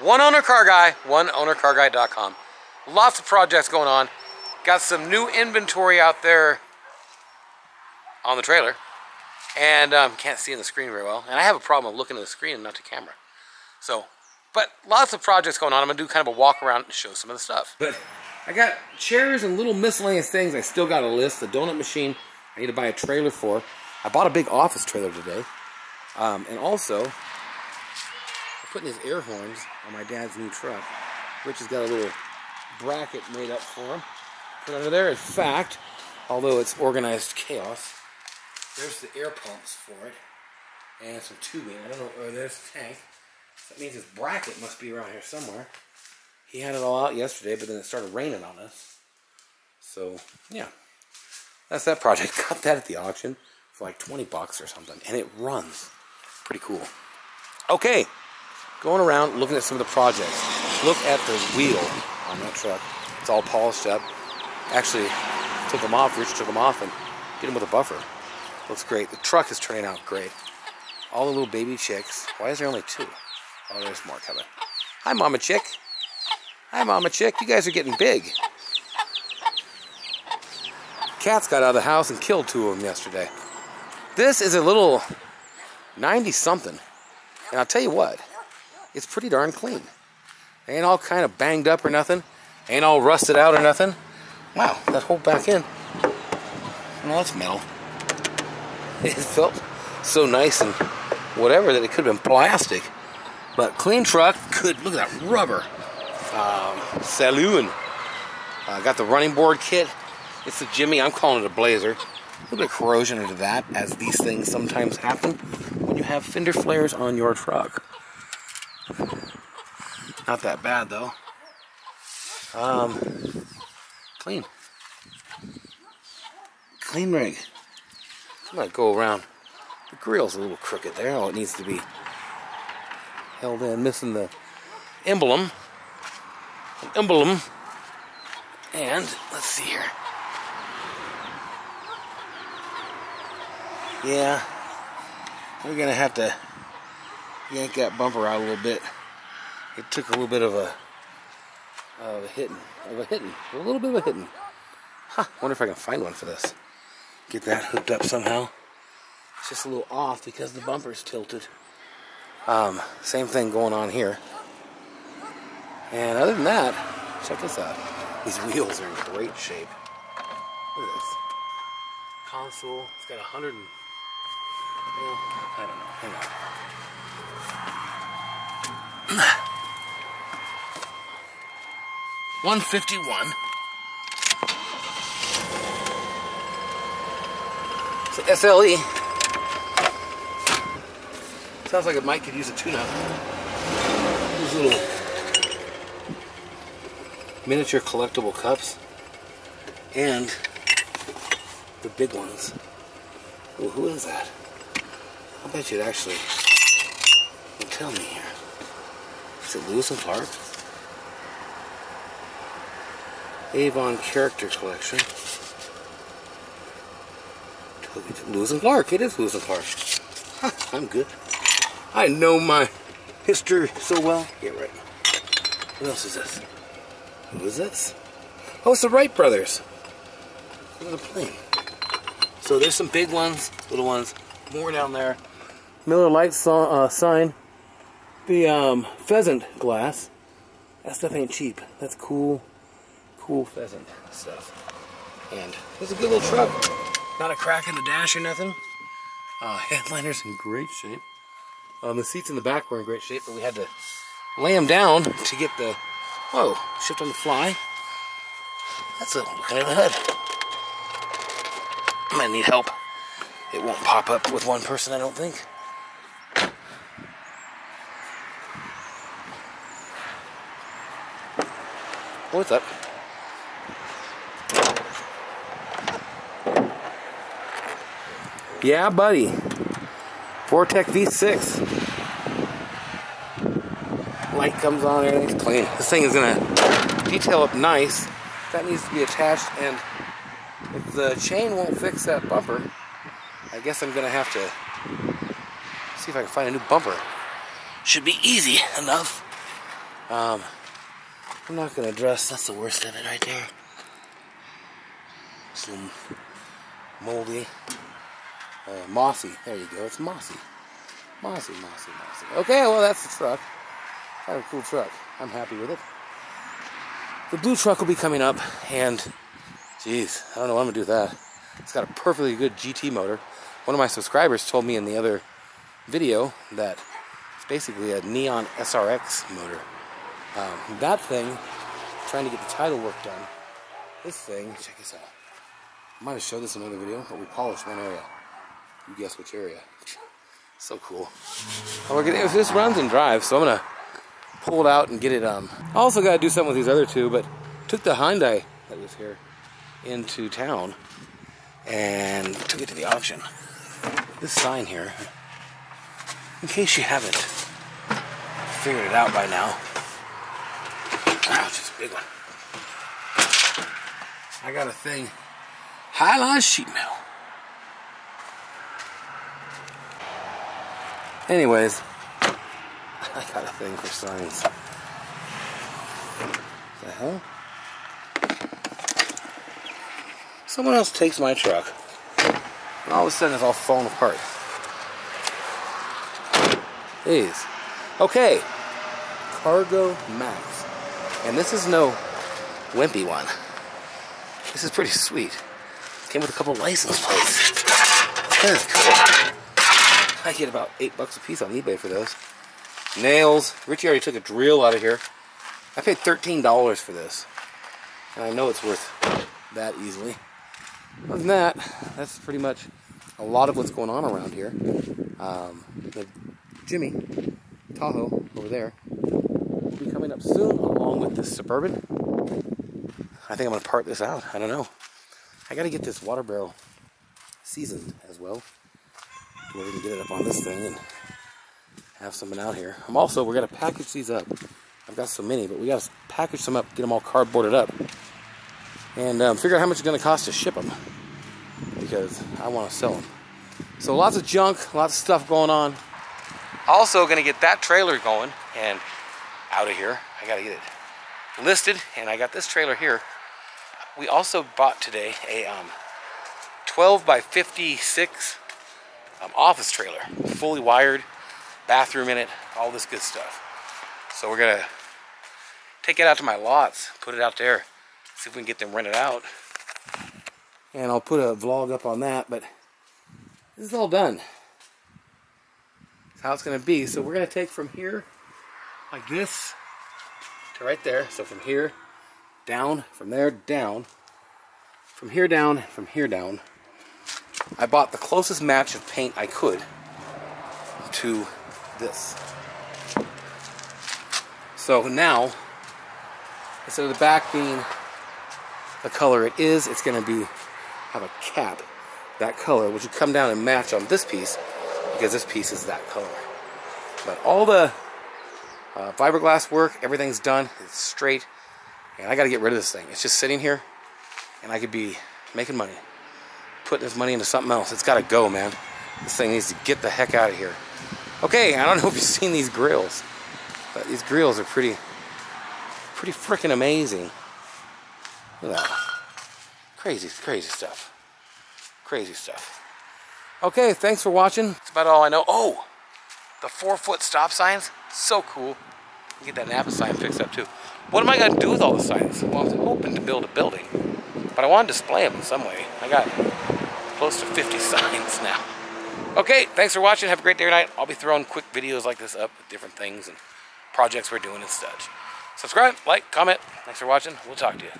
One owner car guy, oneownercarguy.com. Lots of projects going on. Got some new inventory out there on the trailer. And um, can't see in the screen very well. And I have a problem of looking at the screen and not the camera. So, but lots of projects going on. I'm going to do kind of a walk around and show some of the stuff. But I got chairs and little miscellaneous things I still got a list. The donut machine I need to buy a trailer for. I bought a big office trailer today. Um, and also, putting his air horns on my dad's new truck. Rich has got a little bracket made up for him. Put under there. In fact, although it's organized chaos, there's the air pumps for it. And some tubing. I don't know. Oh, there's the tank. That means his bracket must be around here somewhere. He had it all out yesterday, but then it started raining on us. So, yeah. That's that project. Got that at the auction for like 20 bucks or something. And it runs. Pretty cool. Okay. Going around looking at some of the projects. Look at the wheel on that truck. It's all polished up. Actually, took them off. Rich took them off and did them with a buffer. Looks great. The truck is turning out great. All the little baby chicks. Why is there only two? Oh, there's more coming. Hi, Mama Chick. Hi, Mama Chick. You guys are getting big. Cats got out of the house and killed two of them yesterday. This is a little 90-something. And I'll tell you what, it's pretty darn clean. Ain't all kind of banged up or nothing. Ain't all rusted out or nothing. Wow, that whole back end. Well, that's metal. It felt so nice and whatever that it could have been plastic. But clean truck, good. Look at that rubber. Um, saloon. Uh, got the running board kit. It's a Jimmy. I'm calling it a Blazer. A little bit of corrosion into that, as these things sometimes happen when you have fender flares on your truck. Not that bad though. Um, clean. Clean rig. I'm gonna go around. The grill's a little crooked there. Oh, it needs to be held in. Missing the emblem. An emblem. And let's see here. Yeah, we're gonna have to yank that bumper out a little bit. It took a little bit of a of a hitting, of a hitting, a little bit of a hitting. Huh, wonder if I can find one for this. Get that hooked up somehow. It's just a little off because the bumper's tilted. Um, same thing going on here. And other than that, check this out. These wheels are in great shape. Look at this. Console, it's got a hundred and well, I don't know. Hang on. One fifty one. It's an SLE. Sounds like it might could use a tune-up. These little miniature collectible cups and the big ones. Ooh, who is that? I bet you'd actually will tell me here. Is it Lewis and Clark? Avon Character Collection. Lewis and Clark. It is Lewis and Clark. Huh, I'm good. I know my history so well. Yeah, right. What else is this? Who is this? Oh, it's the Wright brothers. The plane. So there's some big ones, little ones, more down there. Miller Lite so, uh, sign. The um, pheasant glass. That stuff ain't cheap. That's cool, cool pheasant stuff. And it's a good little truck. Not a crack in the dash or nothing. Uh, headliner's in great shape. Um, the seats in the back were in great shape, but we had to lay them down to get the, whoa, shift on the fly. That's a look under the hood. I might need help. It won't pop up with one person, I don't think. What's up? Yeah, buddy. Vortec V6. Light comes on, everything's clean. This thing is gonna detail up nice. That needs to be attached, and if the chain won't fix that bumper, I guess I'm gonna have to see if I can find a new bumper. Should be easy enough. Um, I'm not going to address, that's the worst of it right there. Some moldy, uh, mossy. There you go, it's mossy. Mossy, mossy, mossy. Okay, well, that's the truck. Of a cool truck. I'm happy with it. The blue truck will be coming up, and jeez, I don't know what I'm gonna do with that. It's got a perfectly good GT motor. One of my subscribers told me in the other video that it's basically a Neon SRX motor. Um, that thing, trying to get the title work done. This thing, check this out. I might have showed this in another video, but we polished one area. You guess which area. So cool. Well, we're gonna, this runs and drives, so I'm gonna pull it out and get it. Um, I also got to do something with these other two, but took the Hyundai that was here into town and took it to the auction. This sign here, in case you haven't figured it out by now, ouch, it's a big one. I got a thing, Highline Sheet Metal. Anyways, I got a thing for signs. The hell? Someone else takes my truck, and all of a sudden it's all falling apart. Jeez. Okay. Cargo Max. And this is no wimpy one. This is pretty sweet. Came with a couple license plates. That's cool. I get about eight bucks a piece on eBay for those. Nails. Richie already took a drill out of here. I paid $13 for this. And I know it's worth that easily. Other than that, that's pretty much a lot of what's going on around here. Um, the Jimmy Tahoe over there will be coming up soon along with this Suburban. I think I'm going to part this out. I don't know. I got to get this water barrel seasoned as well. We can get it up on this thing and have something out here. I'm also, we're going to package these up. I've got so many, but we got to package some up, get them all cardboarded up, and um, figure out how much it's going to cost to ship them because I want to sell them. So lots of junk, lots of stuff going on. Also going to get that trailer going and out of here. I got to get it listed, and I got this trailer here. We also bought today a um, 12 by 56 um, office trailer, fully wired, bathroom in it, all this good stuff. So we're gonna take it out to my lots, put it out there, see if we can get them rented out. And I'll put a vlog up on that, but this is all done. That's how it's gonna be. So we're gonna take from here, like this, to right there. So from here, down, from there, down, from here down, from here down. I bought the closest match of paint I could to this. So now, instead of the back being the color it is, it's going to be have a cap that color, which would come down and match on this piece because this piece is that color. But all the uh, fiberglass work, everything's done. It's straight, and I got to get rid of this thing. It's just sitting here, and I could be making money, putting this money into something else. It's got to go, man. This thing needs to get the heck out of here. Okay, I don't know if you've seen these grills, but these grills are pretty, pretty freaking amazing. Look at that. Crazy, crazy stuff. Crazy stuff. Okay, thanks for watching. That's about all I know. Oh, the four foot stop signs, so cool. Get that Napa sign fixed up too. What am I gonna do with all the signs? Well, I was hoping to build a building, but I want to display them in some way. I got close to 50 signs now. Okay, thanks for watching. Have a great day or night. I'll be throwing quick videos like this up with different things and projects we're doing and such. Subscribe, like, comment. Thanks for watching. We'll talk to you.